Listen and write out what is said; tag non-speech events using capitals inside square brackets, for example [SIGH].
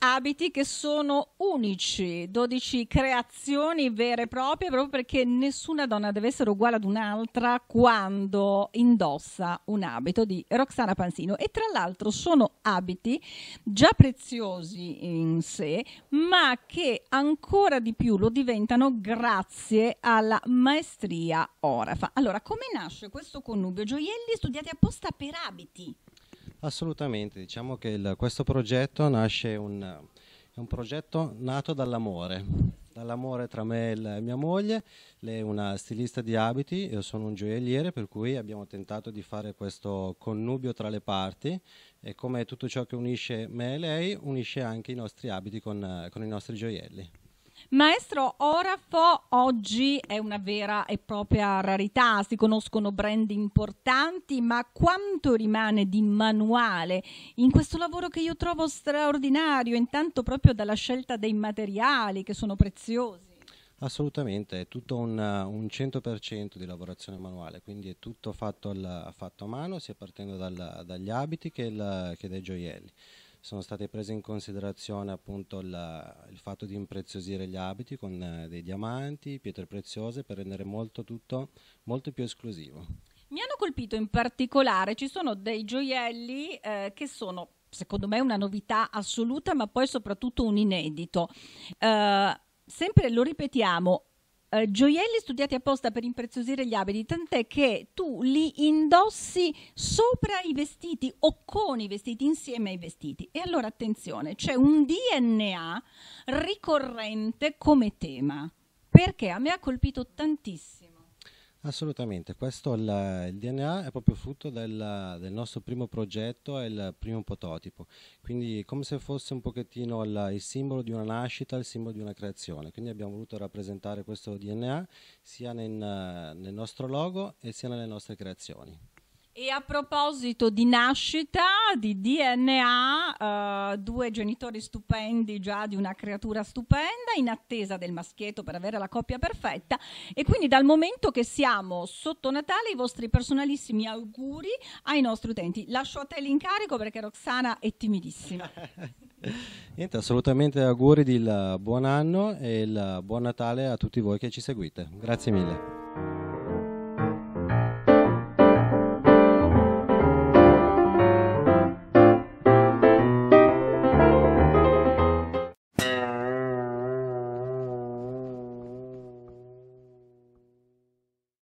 abiti che sono unici, 12 creazioni vere e proprie, proprio perché nessuna donna deve essere uguale ad un'altra quando indossa un abito di Roxana Pansino. E tra l'altro sono abiti già preziosi in sé, ma che ancora di più lo diventano grazie alla maestria orafa. Allora, come nasce questo connubio? Gioielli studiati apposta per abiti. Assolutamente, diciamo che il, questo progetto nasce un, è un progetto nato dall'amore, dall'amore tra me e mia moglie, lei è una stilista di abiti, io sono un gioielliere, per cui abbiamo tentato di fare questo connubio tra le parti e come tutto ciò che unisce me e lei, unisce anche i nostri abiti con, con i nostri gioielli. Maestro Orafo oggi è una vera e propria rarità, si conoscono brand importanti, ma quanto rimane di manuale in questo lavoro che io trovo straordinario, intanto proprio dalla scelta dei materiali che sono preziosi? Assolutamente, è tutto un, un 100% di lavorazione manuale, quindi è tutto fatto, al, fatto a mano, sia partendo dal, dagli abiti che, il, che dai gioielli sono state prese in considerazione appunto la, il fatto di impreziosire gli abiti con eh, dei diamanti, pietre preziose per rendere molto tutto molto più esclusivo. Mi hanno colpito in particolare, ci sono dei gioielli eh, che sono secondo me una novità assoluta, ma poi soprattutto un inedito. Eh, sempre lo ripetiamo, eh, gioielli studiati apposta per impreziosire gli abiti, tant'è che tu li indossi sopra i vestiti o con i vestiti, insieme ai vestiti. E allora attenzione, c'è un DNA ricorrente come tema, perché a me ha colpito tantissimo. Assolutamente, questo il, il DNA è proprio frutto del, del, nostro primo progetto, è il primo prototipo, quindi come se fosse un pochettino il, il, simbolo di una nascita, il simbolo di una creazione, quindi abbiamo voluto rappresentare questo DNA sia nel, nel nostro logo e sia nelle nostre creazioni. E a proposito di nascita, di DNA, uh, due genitori stupendi già di una creatura stupenda, in attesa del maschietto per avere la coppia perfetta. E quindi dal momento che siamo sotto Natale, i vostri personalissimi auguri ai nostri utenti. Lascio a te l'incarico perché Roxana è timidissima. [LAUGHS] Niente, assolutamente auguri di buon anno e buon Natale a tutti voi che ci seguite. Grazie mille.